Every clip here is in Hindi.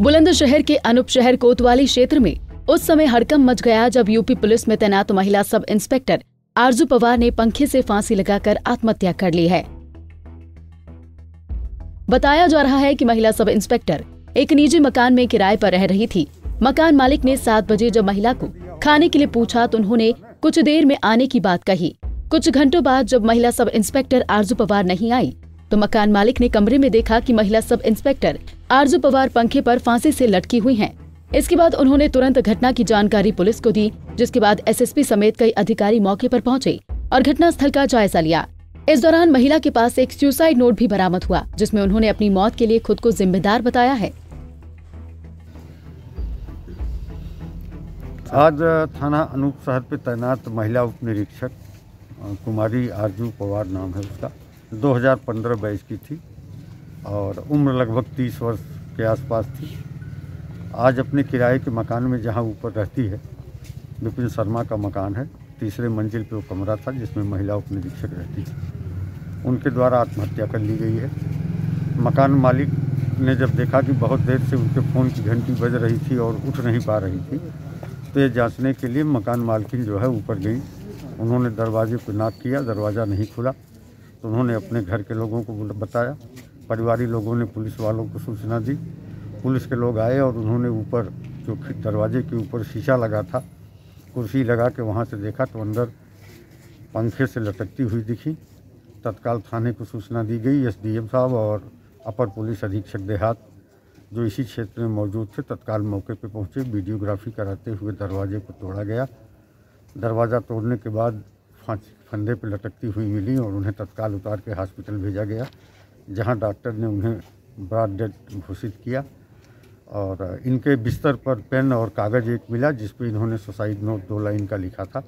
बुलंदशहर के अनूप शहर कोतवाली क्षेत्र में उस समय हड़कम मच गया जब यूपी पुलिस में तैनात महिला सब इंस्पेक्टर आरज़ू पवार ने पंखे से फांसी लगाकर आत्महत्या कर ली है। बताया जा रहा है कि महिला सब इंस्पेक्टर एक निजी मकान में किराए पर रह रही थी। मकान मालिक ने सात बजे जब महिला को खाने के लिए पूछा तो उन्होंने कुछ देर में आने की बात कही। कुछ घंटों बाद जब महिला सब इंस्पेक्टर आरज़ू पवार नहीं आई तो मकान मालिक ने कमरे में देखा कि महिला सब इंस्पेक्टर आरज़ू पवार पंखे पर फांसी से लटकी हुई हैं। इसके बाद उन्होंने तुरंत घटना की जानकारी पुलिस को दी, जिसके बाद एसएसपी समेत कई अधिकारी मौके पर पहुँचे और घटना स्थल का जायजा लिया। इस दौरान महिला के पास एक सुसाइड नोट भी बरामद हुआ, जिसमें उन्होंने अपनी मौत के लिए खुद को जिम्मेदार बताया है। आज थाना अनूप शहर पे तैनात महिला उप निरीक्षक, कुमारी आरज़ू पवार नाम है उसका। 2015 बैच की थी और उम्र लगभग 30 वर्ष के आसपास थी। आज अपने किराए के मकान में जहाँ ऊपर रहती है, विपिन शर्मा का मकान है, तीसरे मंजिल पे वो कमरा था जिसमें महिला उप निरीक्षक रहती थी। उनके द्वारा आत्महत्या कर ली गई है। मकान मालिक ने जब देखा कि बहुत देर से उनके फ़ोन की घंटी बज रही थी और उठ नहीं पा रही थी तो ये जांचने के लिए मकान मालकिन जो है ऊपर गई। उन्होंने दरवाजे पर नाक किया, दरवाज़ा नहीं खुला। तो उन्होंने अपने घर के लोगों को बताया। परिवारी लोगों ने पुलिस वालों को सूचना दी। पुलिस के लोग आए और उन्होंने ऊपर जो दरवाजे के ऊपर शीशा लगा था, कुर्सी लगा के वहाँ से देखा तो अंदर पंखे से लटकती हुई दिखी। तत्काल थाने को सूचना दी गई, एसडीएम साहब और अपर पुलिस अधीक्षक देहात, जो इसी क्षेत्र में मौजूद थे, तत्काल मौके पर पहुँचे। वीडियोग्राफी कराते हुए दरवाजे को तोड़ा गया। दरवाज़ा तोड़ने के बाद फंदे पर लटकती हुई मिली और उन्हें तत्काल उतार के हॉस्पिटल भेजा गया, जहाँ डॉक्टर ने उन्हें ब्रॉड डेड घोषित किया और इनके बिस्तर पर पेन और कागज़ एक मिला, जिस पर इन्होंने सुसाइड नोट दो लाइन का लिखा था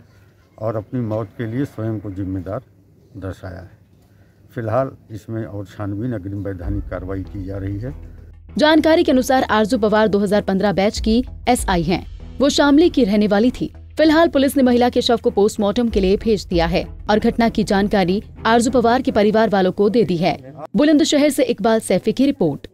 और अपनी मौत के लिए स्वयं को जिम्मेदार दर्शाया है। फ़िलहाल इसमें और छानबीन अग्रिम वैधानिक कार्रवाई की जा रही है। जानकारी के अनुसार आरज़ू पवार 2015 बैच की एसआई हैं। वो शामली की रहने वाली थी। फ़िलहाल पुलिस ने महिला के शव को पोस्टमार्टम के लिए भेज दिया है और घटना की जानकारी आरज़ू पवार के परिवार वालों को दे दी है। बुलंदशहर से इकबाल सैफी की रिपोर्ट।